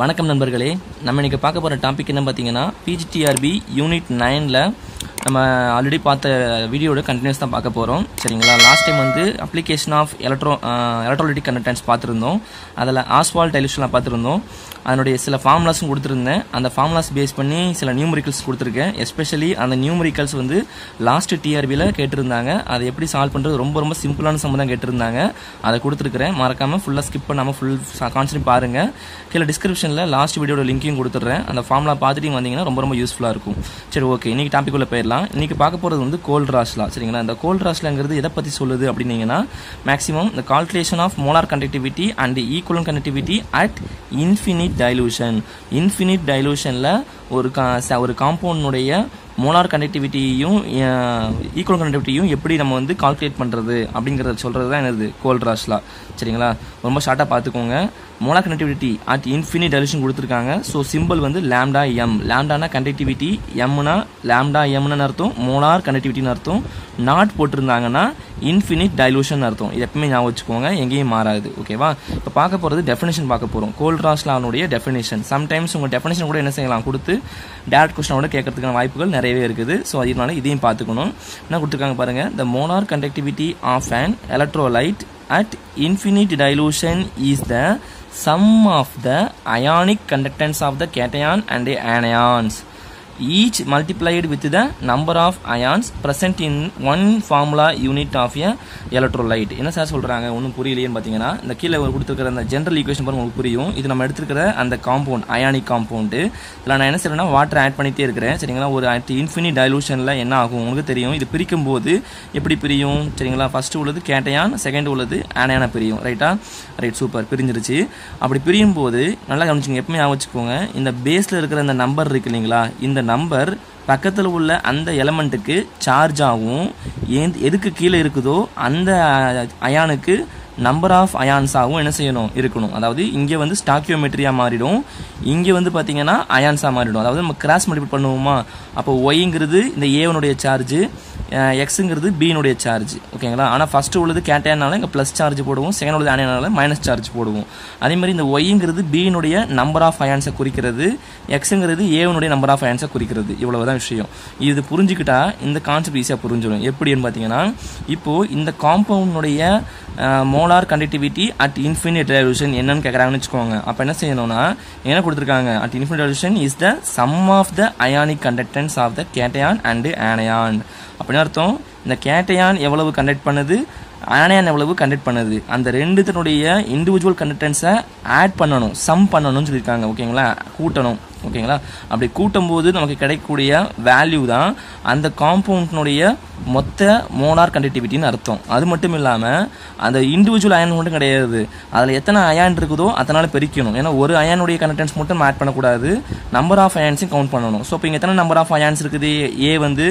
வணக்கம் நண்பர்களே. நம்ம இன்றைக்கி பார்க்க போகிற டாபிக் என்ன பார்த்தீங்கன்னா பிஜிடிஆர்பி யூனிட் நைனில் நம்ம ஆல்ரெடி பார்த்த வீடியோட கண்டினியூஸ் தான் பார்க்க போகிறோம் சரிங்களா? லாஸ்ட் டைம் வந்து application of electro electrolytic contents பார்த்துருந்தோம். அதில் ஆஸ்வால் டைலியூஷன்லாம் பார்த்துருந்தோம். அதனுடைய சில ஃபார்முலாஸும் கொடுத்துருந்தேன். அந்த ஃபார்முலாஸ் பேஸ் பண்ணி சில நியூமரிக்கல்ஸ் கொடுத்துருக்கேன். எஸ்பெஷலி அந்த நியூமரிக்கல்ஸ் வந்து லாஸ்ட் டிஆர்பியில் கேட்டிருந்தாங்க. அதை எப்படி சால்வ் பண்ணுறது ரொம்ப ரொம்ப சிம்பிளான சம் தான் கேட்டிருந்தாங்க. அதை கொடுத்துருக்குறேன். மறக்காமல் ஃபுல்லாக ஸ்கிப் பண்ணாமல் ஃபுல் கான்சன்ட் பாருங்கள் கீழே டிஸ்கிரிப்ஷனில் லாஸ்ட் வீடியோட லிங்க்கையும் கொடுத்துட்றேன். அந்த ஃபார்முலா பார்த்துட்டு வந்தீங்கன்னா ரொம்ப ரொம்ப யூஸ்ஃபுல்லாக இருக்கும். சரி ஓகே இன்றைக்கி டாபிக் உள்ள போயிடலாம். இன்னைக்கு பார்க்க போகிறது வந்து கோல்ட் ராஷ்லா சரிங்களா? இந்த கோல்ட் ராஸ்லாங்கிறது எதை பற்றி சொல்லுது அப்படின்னீங்கன்னா மேக்ஸிமம் இந்த calculation of molar conductivity and equivalent conductivity at infinite dilution infinite டைலூஷனில் ஒரு கா ச- ஒரு காம்பவுண்டுடைய மோலார் கண்டக்டிவிட்டியும் ஈக்குவல் கண்டக்டிவிட்டியும் எப்படி நம்ம வந்து கால்குலேட் பண்ணுறது அப்படிங்கிறத சொல்கிறது தான் என்னது கோல்ட் ராஷ்லா சரிங்களா? ரொம்ப ஷார்ட்டாக பார்த்துக்கோங்க. Molar conductivity at infinite dilution கொடுத்துருக்காங்க. ஸோ சிம்பிள் வந்து லேம்டா எம் லேம்டானா கண்டக்டிவிட்டி எம்னா லேம்டா எம்னு அர்த்தம். மோலார் கண்டக்டிவிட்டின்னு அர்த்தம். நாட் போட்டிருந்தாங்கன்னா இன்ஃபினிட் டைலூஷன் அர்த்தம். இது எப்பவுமே ஞாபகம் வச்சுக்கோங்க. எங்கேயும் மாறாது. ஓகேவா இப்போ பார்க்க போகிறது டெஃபினேஷன் பார்க்க போகிறோம் கோல்ட் ராஸ்லானுடைய டெஃபினேஷன் சம்டைம்ஸ் உங்கள் டெஃபினேஷன் கூட என்ன செய்யலாம்? கொடுத்து டேரக்ட் கொஸ்டினோட கேட்கறதுக்கான வாய்ப்புகள் நிறையவே இருக்குது. ஸோ அதனால இதையும் பார்த்துக்கணும். என்ன கொடுத்துருக்காங்க பாருங்க? The molar conductivity of an electrolyte at infinite dilution is the sum of the ionic conductance of the cation and the anions each multiplied with the number of ions present in one formula unit of a electrolyte. என்ன sir சொல்கிறாங்க ஒன்றும் புரியலையேன்னு பார்த்தீங்கன்னா இந்த கீழே ஒரு கொடுத்துருக்கிற அந்த general equation பாருங்க உங்களுக்கு புரியும். இது நம்ம எடுத்துருக்கிற அந்த காம்பவுண்ட் அயானிக் காம்பவுண்டு இதில் நான் என்ன செய்யறேன்னா வாட்டர் ஆட் பண்ணிகிட்டே இருக்கிறேன். சரிங்களா? ஒரு அட் இன்ஃபினிட் டைலூஷனில் என்ன ஆகும்? உங்களுக்கு தெரியும். இது பிரிக்கும் போது எப்படி பிரியும்? சரிங்களா? ஃபர்ஸ்ட் உள்ளது கேட்டையான் செகண்ட் உள்ளது ஆனையான பிரியும். ரைட்டா ரைட் சூப்பர் பிரிஞ்சிருச்சு. அப்படி பிரியும் போது நல்லா கவனிச்சுங்க எப்பவுமே ஞாபகம் வச்சுக்கோங்க. இந்த பேஸில் இருக்கிற இந்த நம்பர் இருக்கு இல்லைங்களா? இந்த நம்பர் பக்கத்தில் உள்ள அந்த எலமெண்ட்டுக்கு சார்ஜ் ஆகும். எதுக்கு கீழே இருக்குதோ அந்த அயானுக்கு நம்பர் ஆஃப் அயான்ஸாகவும் என்ன செய்யணும் இருக்கணும். அதாவது இங்கே வந்து ஸ்டாக்கியோமெட்ரியாக மாறிடும். இங்கே வந்து பார்த்தீங்கன்னா அயான்ஸாக மாறிடும். அதாவது நம்ம கிராஸ் மல்டிபிள் பண்ணுவோமா? அப்போ ஒய்ங்கிறது இந்த ஏவனுடைய சார்ஜ் எக்ஸுங்கிறது பியினுடைய சார்ஜ் ஓகேங்களா ஆனால் ஃபஸ்ட்டு உள்ளது கேட்டையனால இங்கே ப்ளஸ் சார்ஜ் போடுவோம். செகண்ட் உள்ளது ஆனையனால மைனஸ் சார்ஜ் போடுவோம். அதே மாதிரி இந்த ஒய்ங்கிறது பியினுடைய நம்பர் ஆஃப் அயான்ஸை குறிக்கிறது. எக்ஸுங்கிறது ஏவனுடைய நம்பர் ஆஃப் அயான்ஸை குறிக்கிறது. இவ்வளவுதான் விஷயம். இது புரிஞ்சுக்கிட்டா இந்த கான்செப்ட் ஈஸியாக புரிஞ்சிடும். எப்படின்னு பார்த்தீங்கன்னா இப்போது இந்த காம்பவுண்டுடைய molar conductivity at infinite revolution என்னன்னு கேட்குறாங்கன்னு வச்சுக்கோங்க. அப்போ என்ன செய்யணும்னா என்ன கொடுத்துருக்காங்க? At infinite revolution is the sum of the ionic conductance of the cation and anion அப்படின்னா அர்த்தம் இந்த கேட்டையான் எவ்வளவு கண்டக்ட் பண்ணுது ஆனையான் எவ்வளவு கண்டக்ட் பண்ணுது. அந்த ரெண்டுத்தினுடைய இண்டிவிஜுவல் கண்டக்டன்ஸை ஆட் பண்ணணும் சம் பண்ணணும்னு சொல்லியிருக்காங்க ஓகேங்களா கூட்டணும். ஓகேங்களா அப்படி கூட்டும் போது நமக்கு கிடைக்கக்கூடிய வேல்யூ தான் அந்த காம்பவுண்ட்னுடைய மொத்த மோனார் கண்டக்டிவிட்டின்னு அர்த்தம். அது மட்டும் இல்லாமல் அந்த இண்டிவிஜுவல் அயன் மட்டும் கிடையாது. அதில் எத்தனை அயான் இருக்குதோ அதனால் பெருக்கணும். ஏன்னா ஒரு அயானுடைய கண்டக்டன்ஸ் மட்டும் ஆட் பண்ணக்கூடாது. நம்பர் ஆஃப் அயான்ஸையும் கவுண்ட் பண்ணணும். ஸோ இப்போ இங்கே எத்தனை நம்பர் ஆஃப் அயான்ஸ் இருக்குது? ஏ வந்து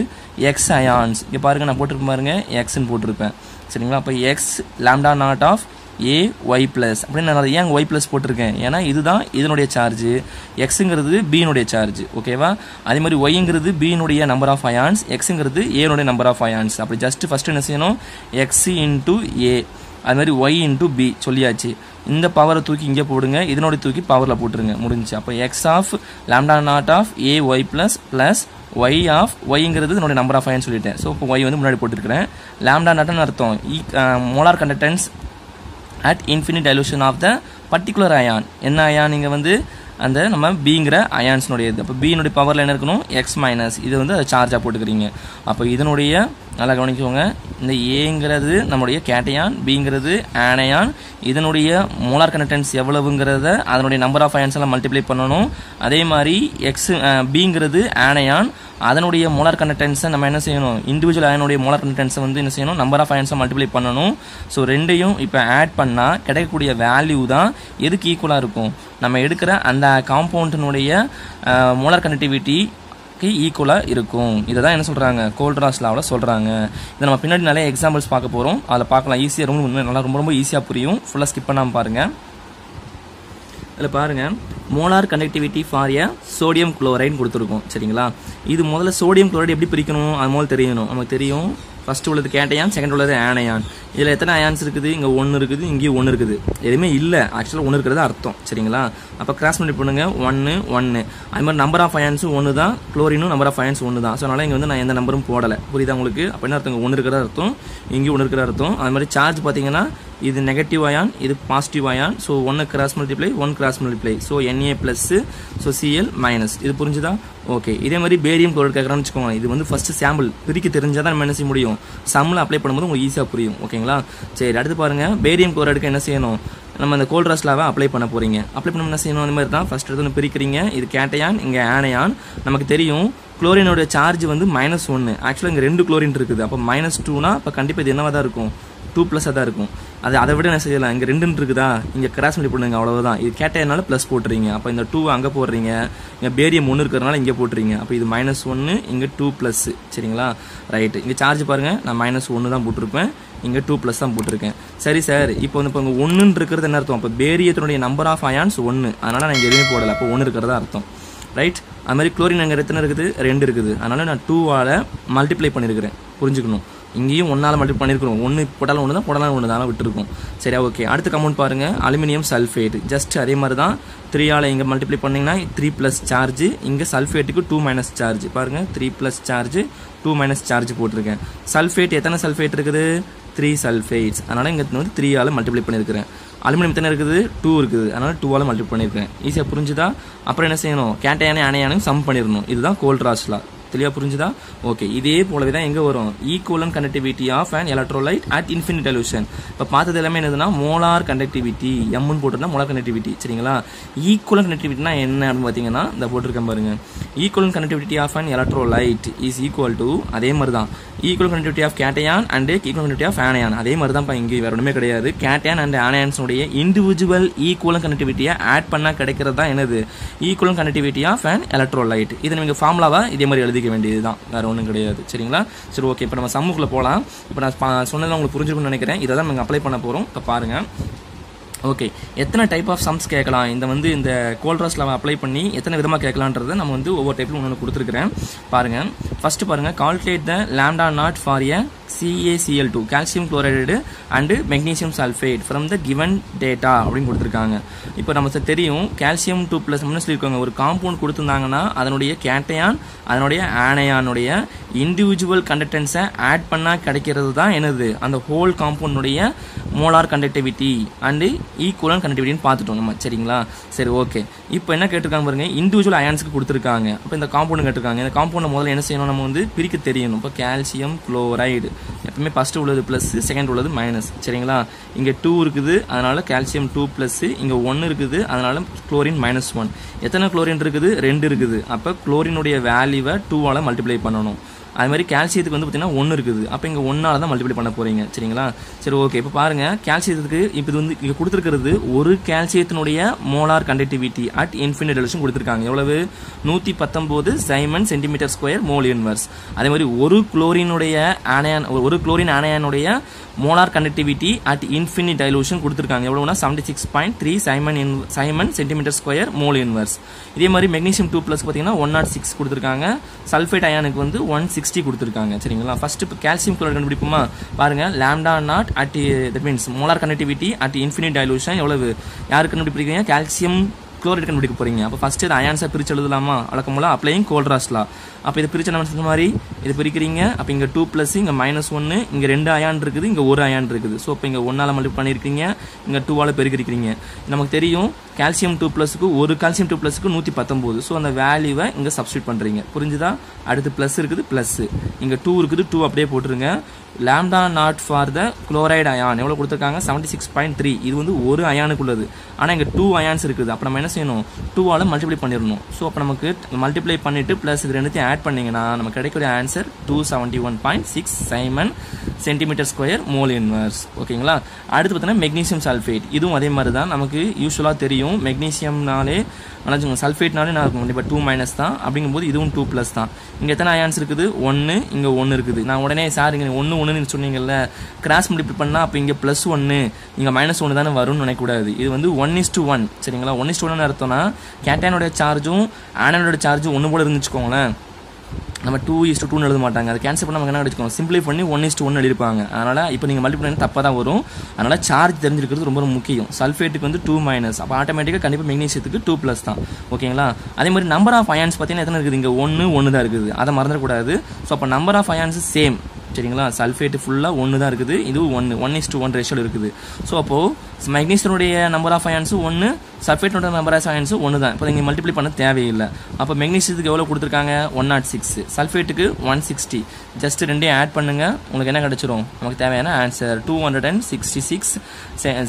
எக்ஸ் அயான்ஸ் இங்கே பாருங்க நான் போட்டிருப்பேன் பாருங்க எக்ஸ்ன்னு போட்டிருப்பேன். சரிங்களா? அப்போ X lambda naught of A Y plus அப்படின்னு நான் அதை ஏன் ஒய் ப்ளஸ் போட்டிருக்கேன்? ஏன்னா இதுதான் இதனுடைய சார்ஜ் எக்ஸுங்கிறது பியினுடைய சார்ஜ் ஓகேவா அதே மாதிரி ஒய்ங்கிறது பியினுடைய நம்பர் ஆஃப் அயான்ஸ் எக்ஸுங்கிறது ஏனுடைய நம்பர் ஆஃப் அயான்ஸ் அப்படி ஜஸ்ட் ஃபஸ்ட்டு என்ன செய்யணும்? எக்ஸ் இன்டூ ஏ அது மாதிரி ஒய் இன்டூ பி சொல்லியாச்சு. இந்த பவரை தூக்கி இங்கே போடுங்க. இதனுடைய தூக்கி பவரில் போட்டுருங்க. முடிஞ்சு அப்போ X of lambda naught of A Y plus plus Y of ஒய்ங்கிறது என்னுடைய நம்பர் ஆஃப் ஐன்னு சொல்லிட்டேன். ஸோ இப்போ ஒய் வந்து முன்னாடி போட்டுருக்கிறேன். லேம்டா நாட்னு அர்த்தம். The molar conductance at infinite dilution of the particular ion என்ன அயான் இங்கே வந்து அந்த நம்ம பிங்கிற அயான்ஸ்னுடைய இது அப்போ பியினுடைய பவரில் என்ன இருக்கணும்? எக்ஸ் மைனஸ் இது வந்து அதை சார்ஜாக போட்டுக்கிறீங்க. அப்போ இதனுடைய நல்லா கவனிக்கோங்க. இந்த ஏங்கிறது நம்முடைய கேட்டையான் பிங்கிறது ஆனையான் இதனுடைய மோலார் கனெக்டன்ஸ் எவ்வளவுங்கிறத அதனுடைய நம்பர் ஆஃப் அயான்ஸ் எல்லாம் மல்டிப்ளை பண்ணணும். அதே மாதிரி எக்ஸ் பிங்கிறது ஆனையான் அதனுடைய மோலார் கண்டக்டன்ஸை நம்ம என்ன செய்யணும்? இண்டிவிஜுவல் அயனுடைய மோலார் கண்டக்டன்ஸை வந்து என்ன செய்யணும்? நம்பர் ஆஃப் அயன்ஸை மல்டிப்ளை பண்ணணும். ஸோ ரெண்டையும் இப்போ ஆட் பண்ணால் கிடைக்கக்கூடிய வேல்யூ தான் எதுக்கு ஈக்குவலாக இருக்கும்? நம்ம எடுக்கிற அந்த காம்பவுண்டினுடைய மோலார் கண்டக்டிவிட்டி ஈக்குவலாக இருக்கும். இதை தான் என்ன சொல்கிறாங்க கோல்ட்ராஸ் லாவில் சொல்கிறாங்க இதை நம்ம பின்னாடி நிறைய எக்ஸாம்பிள்ஸ் பார்க்க போகிறோம் அதில் பார்க்கலாம். ஈஸியாக ரொம்ப நல்லா ரொம்ப ரொம்ப ஈஸியாக புரியும். ஃபுல்லாக ஸ்கிப் பண்ணாமல் பாருங்கள் இதில் பாருங்கள் molar conductivity for a sodium chlorine கொடுத்துருக்கோம் சரிங்களா? இது முதல்ல சோடியம் குளோரைடு எப்படி பிரிக்கணும்? அது முதல்ல தெரியணும். நமக்கு தெரியும் ஃபஸ்ட்டு உள்ளது கேட்டையான் செகண்ட் உள்ளது ஆனையான் இதில் எத்தனை அயான்ஸ் இருக்குது? இங்கே ஒன்று இருக்குது இங்கேயும் ஒன்று இருக்குது. எதுவுமே இல்லை. ஆக்சுவலாக ஒன்று இருக்கிறது அர்த்தம் சரிங்களா? அப்போ கிராஸ் பண்ணி பண்ணுங்க ஒன்று ஒன்று அது மாதிரி நம்பர் ஆஃப் அயான்ஸும் ஒன்று தான் குளோரினும் நம்பர் ஆஃப் அயான்ஸ் ஒன்று தான் ஸோ அதனால் இங்கே வந்து நான் எந்த நம்பரும் போடலை. புரியுதா உங்களுக்கு? அப்படின்னு அர்த்தம்? ஒன்று இருக்கிற அர்த்தம் இங்கேயும் ஒன்று இருக்கிற அர்த்தம். அது மாதிரி சார்ஜ் பார்த்தீங்கன்னா இது நெகட்டிவ் அயான் இது பாசிட்டிவ் அயான் ஸோ ஒன்று cross multiply one cross multiply so NA plus so CL minus இது புரிஞ்சுதா? ஓகே இதே மாதிரி பேரியம் குளோரைட் கேட்குறான்னு வச்சுக்கோங்க. இது வந்து ஃபஸ்ட்டு சாம்பிள் பிரிக்க தெரிஞ்சால் தான் நம்ம என்ன செய்ய முடியும்? சம்மில் அப்ளை பண்ணும்போது உங்களுக்கு ஈஸியாக புரியும். ஓகேங்களா சரி அடுத்து பாருங்கள் பேரியம் குளோரைடுக்கு என்ன செய்யணும்? நம்ம அந்த கோல்ட்ராஸ்லாவை அப்ளை பண்ண போகிறீங்க அப்ளை பண்ண என்ன செய்யணும்? அந்த மாதிரி தான். ஃபஸ்ட் எடுத்து பிரிக்கிறீங்க. இது கேட்டையான் இங்கே ஆனையான் நமக்கு தெரியும். குளோரினோட சார்ஜ் வந்து மைனஸ் ஒன்று ஆக்சுவலாக இங்கே ரெண்டு குளோரின் இருக்குது. அப்போ மைனஸ் டூனா அப்போ கண்டிப்பாக இது என்னவா தான் இருக்கும்? டூ ப்ளஸ்ஸாக தான் இருக்கும். அது அதை விட என்ன செய்யலாம்? இங்கே ரெண்டுன்னு இருக்குதா? இங்கே கிராஸ் பண்ணி போடுங்க அவ்வளோதான் இது கேட்டதுனால ப்ளஸ் போட்டுறீங்க. அப்போ இந்த டூ அங்கே போடுறீங்க. இங்கே பேரியம் ஒன்று இருக்கிறதுனால இங்கே போட்டுறீங்க. அப்போ இது மைனஸ் ஒன்று இங்கே டூ ப்ளஸ் சரிங்களா? ரைட்டு இங்கே சார்ஜ் பாருங்கள் நான் மைனஸ் ஒன்று தான் போட்டிருப்பேன். இங்கே டூ ப்ளஸ் தான் போட்டிருக்கேன். சரி சார் இப்போ வந்து இப்போ இங்கே ஒன்றுன்னு இருக்கிறது என்ன அர்த்தம்? அப்போ பேரியத்தினுடைய நம்பர் ஆஃப் அயான்ஸ் ஒன்று அதனால் நான் இங்கே எதுவுமே போடலை. அப்போ ஒன்று இருக்கிறதா அர்த்தம்? ரைட் அது மாதிரி குளோரின் அங்கே எத்தனை இருக்குது? ரெண்டு இருக்குது. அதனால் நான் டூவால் மல்டிப்ளை பண்ணியிருக்கிறேன் புரிஞ்சுக்கணும். இங்கேயும் ஒன்றால் மட்டும் பண்ணியிருக்கிறோம் ஒன்று போட்டாலும் ஒன்று தான் போட்டாலும் ஒன்று தான் விட்டுருக்கோம். சரியா ஓகே அடுத்த கமௌண்ட் பாருங்கள் அலுமினியம் சல்ஃபேட் ஜஸ்ட் அதே மாதிரி தான் த்ரீயால் இங்கே மல்டிப்ளை பண்ணிங்கன்னா த்ரீ ப்ளஸ் சார்ஜ் இங்கே சல்ஃபேட்டுக்கு டூ மைனஸ் சார்ஜ் பாருங்கள் three plus charge two minus charge போட்டிருக்கேன். சல்ஃபேட் எத்தனை சல்ஃபேட் இருக்குது? த்ரீ சல்ஃபேட்ஸ் அதனால் இங்கே வந்து த்ரீயால் மல்டிப்ளை பண்ணியிருக்கிறேன் அலுமினியம் எத்தனை இருக்குது? டூ இருக்குது. அதனால் டூவால் மல்டிப்ளை பண்ணியிருக்கேன் ஈஸியாக புரிஞ்சுதா? அப்புறம் என்ன செய்யணும்? கேட்டையானே அணையானையும் சம் பண்ணிடணும். இதுதான் கோல்ட்ராஸ்லா தெளிவாக புரிஞ்சுதா? ஓகே இதே போலவே தான் எங்கே வரும்? Equivalent conductivity of an electrolyte at infinite television இப்போ பார்த்தது எல்லாமே என்னதுன்னா மோலார் கண்டக்டிவிட்டி எம்னு போட்டிருந்தா மோலார் கண்டக்டிவிட்டி சரிங்களா? ஈக்குவலன் கண்டக்டிவிட்டினா என்ன அப்படின்னு பார்த்தீங்கன்னா இந்த போட்டிருக்கேன் பாருங்க. Equivalent conductivity of an electrolyte is equal to அதே மாதிரி தான் equal conductivity of cation and equal conductivity of anion அதே மாதிரி தான் இங்கே வேறு ஒன்றுமே கிடையாது. கேட்டையான் அண்ட் ஆனையான்ஸுடைய இண்டிவிஜுவல் ஈக்குவலன் கனெக்டிவிட்டியை ஆட் பண்ணால் கிடைக்கிறது தான் என்னது? Equivalent conductivity of an electrolyte இதை நீங்கள் ஃபார்முலாவாக இதே மாதிரி எழுதிக்க வேண்டியது தான் வேற ஒன்றும் கிடையாது. சரிங்களா? சரி ஓகே இப்போ நம்ம சமூகத்தில் போகலாம் இப்போ நான் பா- சொன்னதை உங்களுக்கு புரிஞ்சுக்கணும்னு நினைக்கிறேன். இதை தான் நாங்கள் அப்ளை பண்ண போகிறோம் இப்போ பாருங்கள் ஓகே எத்தனை டைப் ஆஃப் சம்ஸ் கேட்கலாம்? இந்த வந்து இந்த கோல்ட்ராஸ்ல அப்ளை பண்ணி எத்தனை விதமாக கேட்கலான்றதை நம்ம வந்து ஒவ்வொரு டைப்பில் ஒன்று கொடுத்துருக்குறேன். பாருங்க. ஃபஸ்ட்டு பாருங்க. Calculate the lambda naught for a CACL two calcium chloride and magnesium sulphate from the given data அப்படின்னு கொடுத்துருக்காங்க. இப்போ நமக்கு தெரியும் கால்சியம் டூ ப்ளஸ் சொல்லியிருக்காங்க. ஒரு காம்பவுண்ட் கொடுத்துருந்தாங்கன்னா அதனுடைய கேட்டையான் அதனுடைய ஆனையானுடைய இண்டிவிஜுவல் கண்டக்டன்ஸை ஆட் பண்ணால் கிடைக்கிறது தான் எனது அந்த ஹோல் காம்பவுண்டுடைய மோலார் கண்டக்டிவிட்டி அண்டு ஈக்குவலன் கண்டக்டிவிட்டின்னு பார்த்துட்டோம் நம்ம. சரிங்களா? சரி ஓகே இப்போ என்ன கேட்டிருக்காங்க பாருங்க இண்டிவிஜுவல் அயான்ஸுக்கு கொடுத்துருக்காங்க. அப்போ இந்த காம்பவுண்ட் கேட்டிருக்காங்க. இந்த காம்பவுண்டை முதல்ல என்ன செய்யணும்? நம்ம வந்து பிரிக்க தெரியணும். இப்போ கால்சியம் குளோரைடு எப்பவுமே ஃபஸ்ட்டு உள்ளது ப்ளஸ் செகண்ட் உள்ளது மைனஸ் சரிங்களா? இங்கே டூ இருக்குது அதனால கால்சியம் டூ ப்ளஸ்ஸு இங்கே ஒன்று இருக்குது அதனால குளோரின் மைனஸ் ஒன் எத்தனை குளோரின் இருக்குது? ரெண்டு இருக்குது. அப்போ குளோரினுடைய வேல்யூவை டூவால் மல்டிப்ளை பண்ணணும். அது மாதிரி கால்சியத்துக்கு வந்து பார்த்தீங்கன்னா ஒன்று இருக்குது. அப்போ இங்கே ஒன்றால் தான் மல்டிப்ளை பண்ண போகிறீங்க சரிங்களா? சரி ஓகே இப்போ பாருங்கள் கால்சியத்துக்கு இப்போ இது வந்து இங்கே கொடுத்துருக்கிறது ஒரு கால்சியத்தினுடைய molar conductivity at infinite dilution கொடுத்துருக்காங்க. எவ்வளவு? நூற்றி பத்தொம்போது siemens centimetre square mole inverse அதே மாதிரி ஒரு குளோரினுடைய ஆனையான் ஒரு chlorine ஆனையானுடைய molar conductivity at infinite dilution கொடுத்துருக்காங்க. எவ்வளோனா seventy six point three siemens in siemens centimetre square mole inverse இதே மாதிரி மெக்னீஷியம் டூ ப்ளஸ் பார்த்தீங்கன்னா ஒன் நாட் oh சிக்ஸ் கொடுத்துருக்காங்க. சல்ஃபேட் அயானுக்கு வந்து ஒன் சிக்ஸ்டி கொடுத்துருக்காங்க. சரிங்களா? ஃபர்ஸ்ட் இப்போ கால்சியம் குளோரைட் கண்டுபிடிப்போமா? பாருங்கள் lambda naught at that means molar conductivity at infinite dilution எவ்வளவு? யாருக்கு கண்டுபிடிக்கிறீங்க கால்சியம் குளோரைட் கண்டுபிடிக்க போறீங்க. அப்போ ஃபர்ஸ்ட் இது அயான்ஸாக பிரிச்சு எழுதலாமா? வழக்கம் போல அப்ளையும் கோல்ட்ராஸ்லா அப்போ இதை பிரிச்சு நம்ம சொன்ன மாதிரி? இது பிரிக்கிறீங்க. அப்போ இங்கே டூ ப்ளஸ் இங்கே மைனஸ் ஒன்று இங்கே ரெண்டு அயான் இருக்குது இங்கே ஒரு அயான் இருக்குது. ஸோ இப்போ இங்கே ஒன்றால் மல்டிப் பண்ணியிருக்கீங்க இங்கே டூவால் பெருக்கிருக்கிறீங்க. நமக்கு தெரியும் கால்சியம் டூ ப்ளஸுக்கு ஒரு கால்சியம் டூ ப்ளஸுக்கு நூற்றி பத்தொம்போது ஸோ அந்த வேல்யூவை இங்கே சப்ஸ்டியூட் பண்ணுறீங்க புரிஞ்சுதா? அடுத்து ப்ளஸ் இருக்குது ப்ளஸ் இங்கே டூ இருக்குது டூ அப்படியே போட்டுருங்க. Lambda naught for the chloride ion எவ்வளோ கொடுத்துருக்காங்க? செவன்ட்டி சிக்ஸ் பாயிண்ட் த்ரீ இது வந்து ஒரு அயானுக்கு உள்ளது ஆனால் இங்கே டூ அயான்ஸ் இருக்குது. அப்போ என்ன செய்யணும்? டூவால் மல்டிப்ளை பண்ணிடணும். ஸோ அப்போ நமக்கு மல்டிப்ளை பண்ணிவிட்டு ப்ளஸ் இது ரெண்டுத்தையும் ஆட் பண்ணிங்கன்னா நமக்கு கிடைக்கக்கூடிய answer two seventy one point six siemens centimetre square mole inverse ஓகேங்களா அடுத்து பார்த்தீங்கன்னா மெக்னீசியம் சல்ஃபேட் இதுவும் அதே மாதிரி தான் நமக்கு யூஸ்வலாக தெரியும். மெக்னீசியம்னாலே நினச்சிக்கோங்க சல்ஃபேட்னாலே நான் கண்டிப்பாக டூ மைனஸ் தான். அப்படிங்கும்போது இதுவும் டூ ப்ளஸ் தான். இங்கே எத்தனை அயான்ஸ் இருக்குது? ஒன்று இங்கே ஒன்று இருக்குது. நான் உடனே சார் இங்கே ஒன்று ஒன்றுன்னு சொன்னீங்கல்ல கிராஸ் மல்டிபிள் பண்ணால் அப்போ இங்கே ப்ளஸ் ஒன்று இங்கே மைனஸ் ஒன்று தானே வரும்னு நினைக்கக்கூடாது. இது வந்து ஒன் இஸ் டூ ஒன் சரிங்களா? ஒன் இஸ் டூ ஒன் அர்த்தம்னா கேட்டானோட சார்ஜும் ஆனனோட சார்ஜும் ஒன்று போல இருந்துச்சுக்கோங்களேன். நம்ம டூ இஸ் டூ எழுத மாட்டாங்க. அது கேன்சல் பண்ண நமக்கு என்ன கிடைச்சிக்கணும் சிம்பிளை பண்ணி ஒன் இஸ் ஒன் எழுதிருப்பாங்க. அதனால் இப்போ நீங்கள் மல்டிபிள் பண்ணி தப்பாக தான் வரும். அதனால் சார்ஜ் தெரிஞ்சிருக்கிறது ரொம்ப முக்கியம். சல்ஃபேட்டுக்கு வந்து டூ மைனஸ் அப்போ ஆட்டோமேட்டிக்காக கண்டிப்பாக மெக்னீசியத்துக்கு டூ ப்ளஸ் தான். ஓகேங்களா அதே மாதிரி நம்பர் ஆஃப் அயான்ஸ் பார்த்தீங்கன்னா எத்தனை இருக்குது? இங்கே ஒன்று ஒன்று தான் இருக்குது. அதை மறந்துடக்கூடாது. ஸோ அப்போ நம்பர் ஆஃப் அயான்ஸ் சேம் சரிங்களா? சல்ஃபேட்டு ஃபுல்லாக ஒன்று தான் இருக்குது. இதுவும் ஒன்று ஒன் இஸ் டூ ஒன் ரேஷியோவில் இருக்குது. ஸோ அப்போது மெக்னீசியனுடைய நம்பர் ஆஃப் அயான்ஸு ஒன்று சல்ஃபேட்டோட நம்பர் ஆஃப் அயான்ஸு ஒன்று தான். இப்போ நீங்கள் மல்டிப்ளை பண்ண தேவையில்லை. அப்போ மெக்னீசியத்துக்கு எவ்வளோ கொடுத்துருக்காங்க? ஒன் நாட் oh சிக்ஸ் சல்ஃபேட்டுக்கு ஒன் சிக்ஸ்டி ஜஸ்ட் ரெண்டையும் ஆட் பண்ணுங்கள் உங்களுக்கு என்ன கிடச்சிரும்? நமக்கு தேவையான answer two hundred and sixty six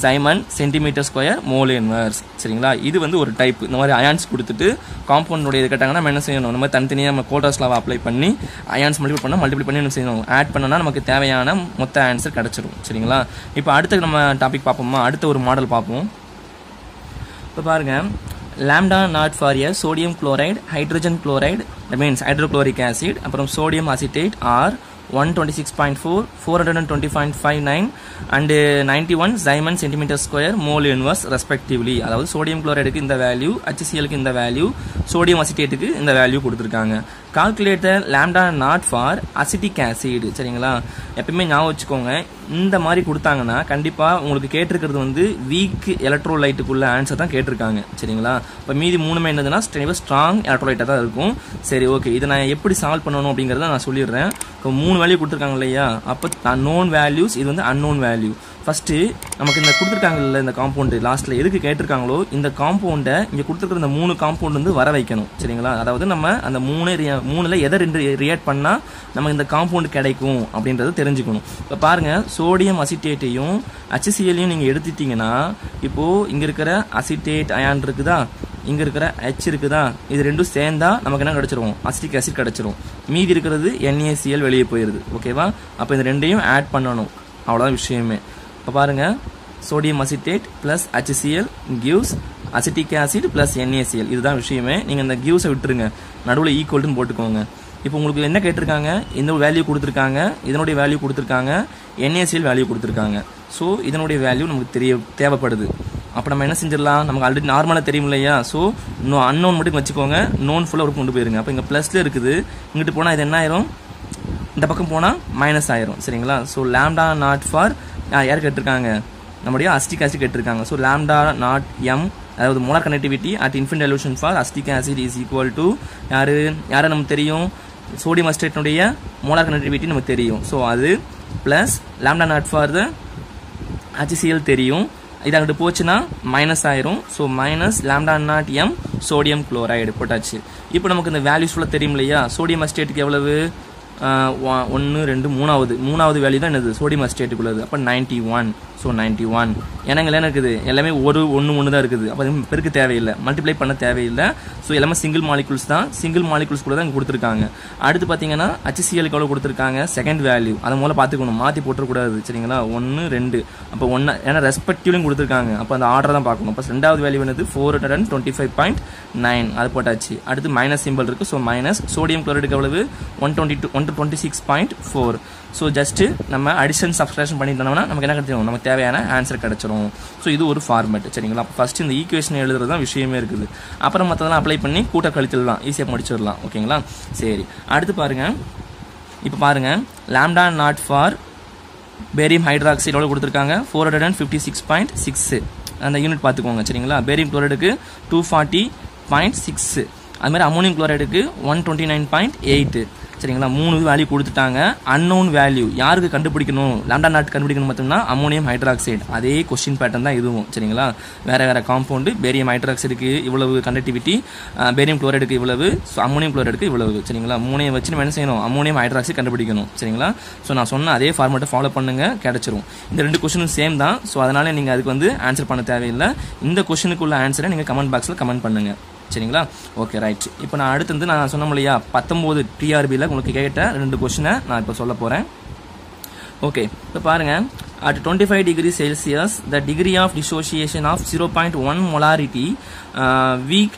siemens centimetre square mole inverse சரிங்களா? இது வந்து ஒரு டைப் இந்த மாதிரி அயான்ஸ் கொடுத்துட்டு காம்பவுண்டுடைய இது கேட்டாங்கன்னா நம்ம என்ன செய்யணும்? இந்த மாதிரி தனித்தனியாக நம்ம கோட்டாஸ்லாவை அப்ளை பண்ணி அயான்ஸ் மல்டிபிள் பண்ணால் மல்டிப்ளை பண்ணி என்ன செய்யணும்? ஆட் பண்ணனா நமக்கு தேவையான மொத்த ஆன்சர் கிடச்சிரும். சரிங்களா? இப்போ அடுத்து நம்ம டாபிக் பார்ப்போமா? அடுத்து ஒரு மாடல் பார்ப்போம். இப்போ பாருங்க lambda naught for a sodium chloride hydrogen chloride means hydrochloric acid அப்புறம் sodium acetate are one twenty six point four four hundred and twenty point five nine and ninety one siemens centimetre square mole inverse respectively அதாவது sodium குளோரைடுக்கு இந்த value ஹச்சிசிஎலுக்கு இந்த value sodium அசிட்டேட்டுக்கு இந்த value கொடுத்துருக்காங்க. Calculate the lambda naught for acetic acid சரிங்களா? எப்பயுமே ஞாபகம் வச்சுக்கோங்க இந்த மாதிரி கொடுத்தாங்கன்னா கண்டிப்பாக உங்களுக்கு கேட்டிருக்கிறது வந்து வீக் எலக்ட்ரோலைட்டுக்குள்ள ஆன்சர் தான் கேட்டிருக்காங்க. சரிங்களா? இப்போ மீதி மூணுமே என்னதுன்னா ஸ்ட்ராங் எலக்ட்ரோலைட்டாக தான் இருக்கும். சரி ஓகே இதை நான் எப்படி சால்வ் பண்ணணும் அப்படிங்கிறத நான் சொல்லிடுறேன். இப்போ மூணு வேல்யூ கொடுத்துருக்காங்க இல்லையா? அப்போ நோன் வேல்யூஸ் இது வந்து அன்னோன் வேல்யூ ஃபஸ்ட்டு நமக்கு இந்த கொடுத்துருக்காங்கல்ல இந்த காம்பவுண்டு லாஸ்ட்டில் எதுக்கு கேட்டிருக்காங்களோ இந்த காம்பவுண்டை இங்கே கொடுத்துருக்குற இந்த மூணு காம்பவுண்ட் வந்து வர வைக்கணும் சரிங்களா? அதாவது நம்ம அந்த மூணு மூணில் எதை ரெண்டு ரியாக்ட் பண்ணால் நமக்கு இந்த காம்பவுண்ட் கிடைக்கும் அப்படின்றத தெரிஞ்சுக்கணும். இப்போ பாருங்கள் சோடியம் அசிட்டேட்டையும் ஹச்சிசிஎலையும் நீங்கள் எடுத்துட்டீங்கன்னா இப்போது இங்கே இருக்கிற அசிட்டேட் அயான் இருக்குதா? இங்கே இருக்கிற ஹெச் இருக்குதா? இது ரெண்டும் சேர்ந்தா நமக்கு என்ன கிடச்சிரும்? அசிட்டிக் ஆசிட் கிடச்சிரும். மீதி இருக்கிறது என்ஏசிஎல் வெளியே போயிடுது ஓகேவா அப்போ இந்த ரெண்டையும் ஆட் பண்ணணும். அவ்வளோதான் விஷயமே. இப்போ பாருங்கள் sodium acetate plus HCL gives acetic acid plus NACL இதுதான் விஷயமே. நீங்கள் இந்த கிவ்ஸை விட்டுருங்க. நடுவில் ஈக்குவல்ட்டுன்னு போட்டுக்கோங்க. இப்போ உங்களுக்கு என்ன கேட்டிருக்காங்க? இந்த வேல்யூ கொடுத்துருக்காங்க. இதனுடைய வேல்யூ கொடுத்துருக்காங்க. என்ஏசிஎல் வேல்யூ கொடுத்துருக்காங்க. ஸோ இதனுடைய வேல்யூ நமக்கு தெரிய தேவைப்படுது. அப்போ நம்ம என்ன செஞ்சிடலாம்? நமக்கு ஆல்ரெடி நார்மலாக தெரியும் இல்லையா? ஸோ இன்னும் அன்னோன் மட்டும் வச்சுக்கோங்க. நோன் ஃபுல்லாக ஒரு கொண்டு போயிருங்க. அப்போ இங்கே ப்ளஸில் இருக்குது. இங்கிட்டு போனால் இது என்ன ஆயிரும்? இந்த பக்கம் போனால் மைனஸ் ஆயிரும். சரிங்களா? ஸோ லேம்டா நாட் ஃபார் யார் கேட்டிருக்காங்க? நம்முடைய அஸ்டிக் ஆசிட் கேட்டிருக்காங்க. ஸோ லேம்டா நாட் எம் அதாவது molar conductivity at infinite dilution for acetic acid is equal to யார்? யாரை நமக்கு தெரியும்? சோடியம் அஸ்டேட்னுடைய மோலார் கனெக்டிவிட்டி நமக்கு தெரியும். ஸோ அது plus lambda naught for the HCL தெரியும். இது அங்கிட்டு போச்சுன்னா மைனஸ் ஆயிரும். So minus lambda naught M sodium chloride போட்டாச்சு. இப்போ நமக்கு இந்த வேல்யூஸ் ஃபுல்லாக தெரியும் இல்லையா சோடியம் அஸ்டேட்டுக்கு எவ்வளவு? ஒன்று ரெண்டு மூணாவது. மூணாவது வேல்யூ தான் என்னது? சோடியம் அஸ்டேட்டுக்குள்ளது அப்போ ninety one so ninety one ஏன்னாங்க இருக்குது? எல்லாமே ஒரு ஒன்று ஒன்று தான் இருக்குது. அப்போ பெருக்கு தேவையில்லை. மல்டிப்ளை பண்ண தேவையில்லை. ஸோ எல்லாமே சிங்கிள் மாலிகுல்ஸ் தான். சிங்கிள் மாலிகுல்ஸ் கூட தான் கொடுத்துருக்காங்க. அடுத்து பார்த்தீங்கன்னா ஹச்சிசிஎலுக்கு எவ்வளோ கொடுத்துருக்காங்க? செகண்ட் வேல்யூ அதை முதல்ல பார்த்துக்கணும். மாற்றி போட்டுறக்கூடாது சரிங்களா? ஒன்று ரெண்டு. அப்போ ஒன்று ஏன்னா ரெஸ்பெக்டிவ்லையும் கொடுத்துருக்காங்க. அப்போ அந்த ஆர்டர் தான் பார்க்கணும். அப்போ ரெண்டாவது வேல்யூ என்னது? Four hundred and twenty five point nine அது போட்டாச்சு. அடுத்து மைனஸ் சிம்பிள் இருக்குது ஸோ மைனஸ் சோடியம் குளோரைடுக்கு எவ்வளவு? One twenty two one twenty six point four so just நம்ம அடிஷன் சப்ஸ்கிரிப்ஷன் பண்ணிட்டோம்னா நமக்கு என்ன கிடைச்சிடும் நமக்கு தேவையான ஆன்சர் கிடைச்சிரும். ஸோ இது ஒரு ஃபார்மேட் சரிங்களா? அப்போ ஃபஸ்ட்டு இந்த ஈக்குவேஷன் எழுதுறது தான் விஷயமே இருக்குது. அப்புறம் மற்றதெல்லாம் அப்ளை பண்ணி கூட்ட கழிச்சிடலாம் ஈஸியாக முடிச்சிடலாம். ஓகேங்களா சரி. அடுத்து பாருங்கள் இப்போ பாருங்கள் lambda naught for barium hydroxide எவ்வளோ கொடுத்துருக்காங்க? Four hundred and fifty six point six அந்த யூனிட் பார்த்துக்கோங்க சரிங்களா? பேரியம் குளோரைடுக்கு டூ ஃபார்ட்டி பாயிண்ட் சிக்ஸு அதுமாதிரி ammonium குளோரைடுக்கு one twenty nine point eight சரிங்களா? மூணு வேல்யூ கொடுத்துட்டாங்க. அன்னோன் வேல்யூ யாருக்கு கண்டுபிடிக்கணும்? லேம்டா நாட் கண்டுபிடிக்கணும் பார்த்தோம்னா அமோனியம் ஹைட்ராக்சைடு அதே கொஸ்டின் பேட்டர்ன் தான் இதுவும். சரிங்களா? வேற வேற காம்பவுண்டு பேரியம் ஹைட்ராக்சைடுக்கு இவ்வளவு கண்டக்டிவிட்டி பேரியம் குளோரைடுக்கு இவ்வளவு ஸோ அமோனியம் குளோரைடுக்கு இவ்வளவு. சரிங்களா? மூணையும் வச்சு நம்ம என்ன செய்யணும்? அமோனியம் ஹைட்ராக்சைடு கண்டுபிடிக்கணும். சரிங்களா? ஸோ நான் சொன்ன அதே ஃபார்மேட்டை ஃபாலோ பண்ணுங்க கிடச்சிரும். இந்த ரெண்டு கொஸ்டினும் சேம் தான். ஸோ அதனால நீங்கள் அதுக்கு வந்து ஆன்சர் பண்ண தேவையில்லை. இந்த கொஸ்டினுக்குள்ள ஆன்சரை நீங்கள் கமெண்ட் பாக்ஸில் கமெண்ட் பண்ணுங்கள் சரிங்களா? ஓகே ரைட் இப்போ நான் அடுத்து வந்து நான் சொன்ன இல்லையா பத்தொம்போது டிஆர்பியில் உங்களுக்கு கேட்டேன் ரெண்டு கொஷினை நான் இப்போ சொல்ல போகிறேன் ஓகே இப்போ பாருங்கள் Celsius the degree of the of zero point one molarity weak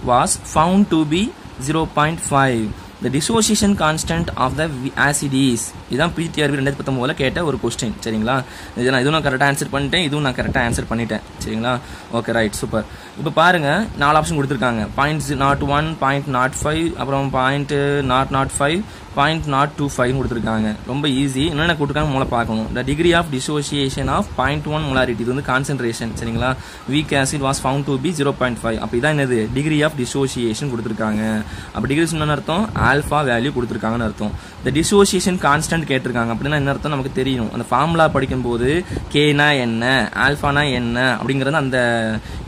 uh, was found to be zero point five the dissociation constant of the acid is இதுதான் பிடிஆர்பி ரெண்டாயிரத்தி பத்தொம்போதில் கேட்ட ஒரு கொஸ்டின் சரிங்களா? இது நான் இதுவும் நான் கரெக்டாக ஆன்சர் பண்ணிட்டேன் இதுவும் நான் கரெக்டாக ஆன்சர் பண்ணிட்டேன் சரிங்களா? ஓகே ரைட் சூப்பர் இப்போ பாருங்கள் நாலு ஆப்ஷன் கொடுத்துருக்காங்க. Point naught one point naught five அப்புறம் point naught naught five point naught two five கொடுத்துருக்காங்க. ரொம்ப ஈஸி என்னென்ன கொடுத்துருக்காங்க மூலம் பார்க்கணும். The degree of dissociation of point one molarity இது வந்து கான்சன்ட்ரேஷன் சரிங்களா? Weak acid was found to be zero point five அப்போ இதான் என்னது? டிகிரி ஆஃப் டிசோசியேஷன் கொடுத்துருக்காங்க. அப்போ டிகிரி சொன்ன அர்த்தம் ஆல்ஃபா வேல்யூ கொடுத்துருக்காங்கன்னு அர்த்தம். த டிசோசியேஷன் கான்ஸ்டன்ட் கேட்டிருக்காங்க. அப்படின்னா என்ன அர்த்தம்? நமக்கு தெரியும். அந்த ஃபார்முலா படிக்கும்போது கேனா என்ன? ஆல்ஃபானா என்ன? அப்படிங்கிறது அந்த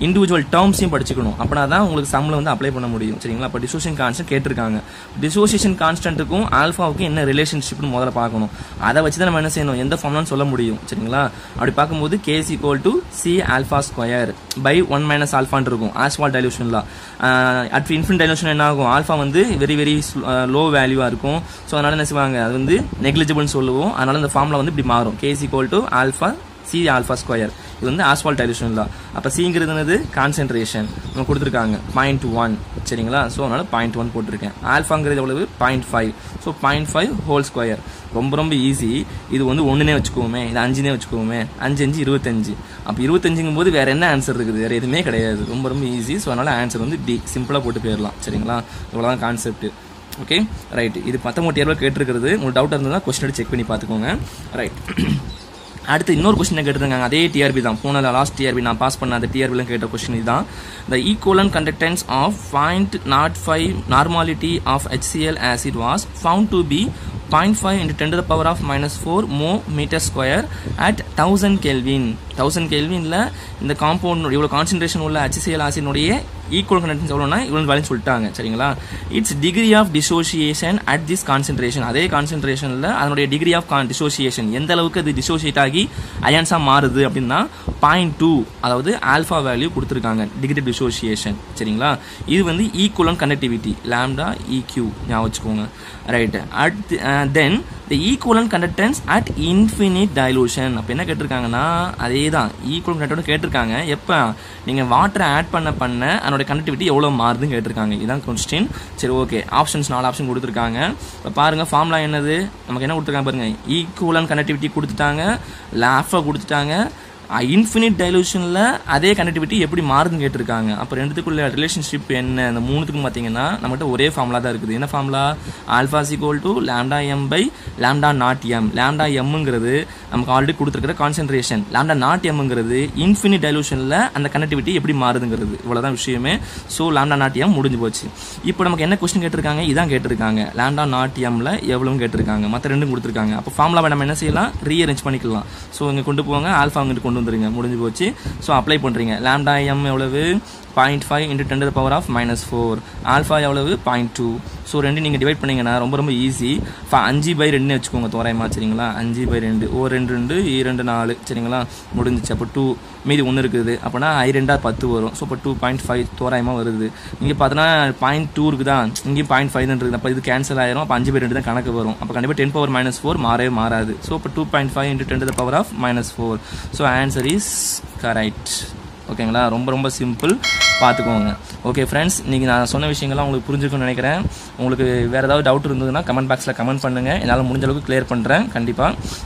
இண்டிவிஜுவல் டேர்ம்ஸையும் படிச்சுக்கணும். அப்படின்னா தான் உங்களுக்கு சம்மில் வந்து அப்ளை பண்ண முடியும். சரிங்களா? அப்போ டிசோசியேஷன் கான்ஸ்டன்ட் கேட்டிருக்காங்க. டிசோசியேஷன் கான்ஸ்டன்ட்டுக்கும் ஆல்ஃபாவுக்கும் என்ன ரிலேஷன்ஷிப்னு முதல்ல பார்க்கணும். அதை வச்சு தான் நம்ம என்ன செய்யணும்? எந்த ஃபார்ம்லான்னு சொல்ல முடியும் சரிங்களா? அப்படி பார்க்கும்போது Ka equal to C alpha square by one minus ஆல்ஃபான் இருக்கும். ஆஸ்வால் டைலூஷன்ல அட் இன்ஃபின் டைலூஷன் என்ன ஆகும்? ஆல்ஃபா வந்து வெரி வெரி லோ வேல்யூவாக இருக்கும். ஸோ அதனால என்ன செய்வாங்க? அது வந்து நெக்லிஜிபிள்னு சொல்லுவோம். அதனால இந்த ஃபார்முலா வந்து இப்படி மாறும். Ka equal to alpha C alpha square இது வந்து ஆஸ்வால் டைலூஷன் தான். அப்போ சிங்கிறது என்னது? கான்சென்ட்ரேஷன் நம்ம கொடுத்துருக்காங்க. பாயிண்ட் ஒன் சரிங்களா? ஸோ அதனால் பாயிண்ட் ஒன் போட்டிருக்கேன். ஆல்ஃபாங்கிறது எவ்வளவு? Point five so point five whole square ரொம்ப ரொம்ப ஈஸி இது வந்து ஒன்றுனே வச்சுக்கோமே. இது அஞ்சுனே வச்சுக்கோமே. அஞ்சு அஞ்சு இருபத்தஞ்சு. அப்போ இருபத்தஞ்சுங்கும் போது வேறு என்ன ஆன்சர் இருக்குது? வேறு எதுவுமே கிடையாது. ரொம்ப ரொம்ப ஈஸி ஸோ அதனால் ஆன்சர் வந்து டி சிம்பிளாக போட்டு போயிடலாம். சரிங்களா? இவ்வளோதான் கான்செப்ட் ஓகே ரைட் இது பத்தொம்பது தேர்வில் கேட்டிருக்கிறது. உங்களுக்கு டவுட் இருந்ததுன்னா கொஸ்டின் எடுத்து செக் பண்ணி பார்த்துக்கோங்க. ரைட் அடுத்து இன்னொரு கொஸ்டின் கேட்டிருந்தாங்க. அதே டிஆர்பி தான். போன லாஸ்ட் டிஆர்பி நான் பாஸ் பண்ண அந்த டிஆர்பியில் கேட்ட கொஸ்டின் இதுதான். The equivalent conductance of point nought five normality of HCL acid was found to be point five into ten the power of minus four mho metre square at thousand kelvin thousand கெல்வினில் இந்த compound இவ்வளோ concentration உள்ள HCL ஆசிட்னுடைய equal conductance எவ்வளோனா இவ்வளோ வேலைன்னு சொல்லிட்டாங்க சரிங்களா? It's degree of dissociation at this concentration அதே கான்சென்ட்ரேஷனில் அதனுடைய டிகிரி ஆஃப் டிசோசியேஷன் எந்த அளவுக்கு அது டிசோசியேட் ஆகி அயன்ஸாக மாறுது அப்படின்னா பாயிண்ட் டூ அதாவது ஆல்ஃபா வேல்யூ கொடுத்துருக்காங்க டிகிரி டிசோசியேஷன் சரிங்களா? இது வந்து ஈக்குவல் கண்டக்டிவிட்டி லேம்டா இக்யூ ஞாபகம் வச்சுக்கோங்க. Right at then the equivalent conductance at infinite dilution அப்போ என்ன கேட்டிருக்காங்கன்னா அதே தான் ஈக்குவல் கண்டக்டன் கேட்டிருக்காங்க. எப்போ? நீங்கள் வாட்டரை ஆட் பண்ண பண்ண அதனோட கண்டக்டிவிட்டி எவ்வளோ மாறுதுன்னு கேட்டிருக்காங்க. இதுதான் கொஸ்டின் சரி ஓகே ஆப்ஷன்ஸ் நாலு ஆப்ஷன் கொடுத்துருக்காங்க. இப்போ பாருங்கள் ஃபார்முலா என்னது? நமக்கு என்ன கொடுத்துருக்காங்க பாருங்கள் ஈக்குவலன் கண்டக்டிவிட்டி கொடுத்துட்டாங்க. லாஃபா கொடுத்துட்டாங்க. இன்ஃபினிட் டைலூஷனில் அதே கனெக்டிவிட்டி எப்படி மாறுதுன்னு கேட்டிருக்காங்க. அப்போ ரெண்டுத்துக்குள்ள ரிலேஷன்ஷிப் என்ன? அந்த மூணுத்துக்கும் பார்த்தீங்கன்னா நம்மகிட்ட ஒரே ஃபார்முலா தான் இருக்குது. என்ன formula alpha equal to lambda m by lambda nought m lambda எம்ங்கிறது நமக்கு ஆல்ரெடி கொடுத்துருக்கிற கான்சென்ட்ரேஷன் லேம்டா நாட் எம்ங்கிறது இன்ஃபினிட் டைலூஷனில் அந்த கனெக்டிவிட்டி எப்படி மாறுதுங்கிறது. இவ்வளோதான் விஷயமே. ஸோ லேம்டா நாட் எம் முடிஞ்சு போச்சு. இப்போ நமக்கு என்ன கொஸ்டின் கேட்டிருக்காங்க? இதான் கேட்டிருக்காங்க. லேம்டா நாட் எம்ல எவ்வளோன்னு கேட்டிருக்காங்க. மற்ற ரெண்டும் கொடுத்துருக்காங்க. அப்போ ஃபார்முலாவை நம்ம என்ன செய்யலாம்? ரீஅரேஞ்ச் பண்ணிக்கலாம். ஸோ இங்கே கொண்டு போவாங்க ஆல்ஃபா அங்கிட்டு கொண்டு வந்துருங்க முடிஞ்சு போச்சு. ஸோ அப்ளை பண்ணுறீங்க லேம்டா எம் எவ்வளவு? Point five into ten power of minus four alpha எவ்வளவு? பாயிண்ட் டூ ஸோ ரெண்டு நீங்கள் டிவைட் பண்ணிங்கன்னா ரொம்ப ரொம்ப ஈஸி அஞ்சு பை ரெண்டுன்னு வச்சுக்கோங்க தோராயமா சரிங்களா? அஞ்சு பை ரெண்டு. ஓ ரெண்டு ரெண்டு. இரண்டு நாலு. சரிங்களா? முடிஞ்சிச்சு. அப்போ டூ மீதி ஒன்று இருக்குது. அப்போனா ஐ ரெண்டாக பத்து வரும். ஸோ இப்போ டூ பாயிண்ட் ஃபைவ் தோராயமாக வருது. இங்கே பார்த்தோன்னா பாயிண்ட் டூ தான் இங்கேயும் பாயிண்ட் ஃபைவ் தான் இருக்குது. அப்போ இது கேன்சல் ஆயிரும். அப்போ அஞ்சு பை ரெண்டு தான் கணக்கு வரும். அப்போ கண்டிப்பாக டென் பவர் மைனஸ் ஃபோர் மாறவே மாறாது. ஸோ இப்போ two point five into ten power of minus four so answer is correct ஓகேங்களா? ரொம்ப ரொம்ப சிம்பிள். பார்த்துக்கோங்க. ஓகே ஃப்ரெண்ட்ஸ் நீங்கள் நான் சொன்ன விஷயங்கள்லாம் உங்களுக்கு புரிஞ்சுக்கணும்னு நினைக்கிறேன். உங்களுக்கு வேறு ஏதாவது டவுட் இருந்ததுன்னா கமெண்ட் பாக்ஸில் கமெண்ட் பண்ணுங்கள் என்னால் முடிஞ்ச அளவுக்கு கிளியர் பண்ணுறேன் கண்டிப்பாக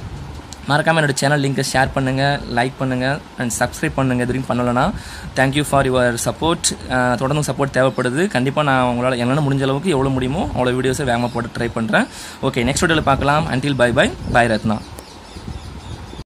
மறக்காமல் என்னோட சேனல் லிங்க்கை ஷேர் பண்ணுங்கள் லைக் பண்ணுங்கள் அண்ட் சப்ஸ்கிரைப் பண்ணுங்கள் எதுவும் பண்ணலைன்னா thank you for your support தொடர்ந்து சப்போர்ட் தேவைப்படுது. கண்டிப்பாக நான் உங்களால் என்னால் முடிஞ்ச அளவுக்கு எவ்வளோ முடியுமோ அவ்வளோ வீடியோஸை வேகமாக போட்டு ட்ரை பண்ணுறேன் ஓகே நெக்ஸ்ட் வீடியோவில் பார்க்கலாம். Until bye bye bye Ratna